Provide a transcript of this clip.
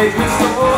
make me so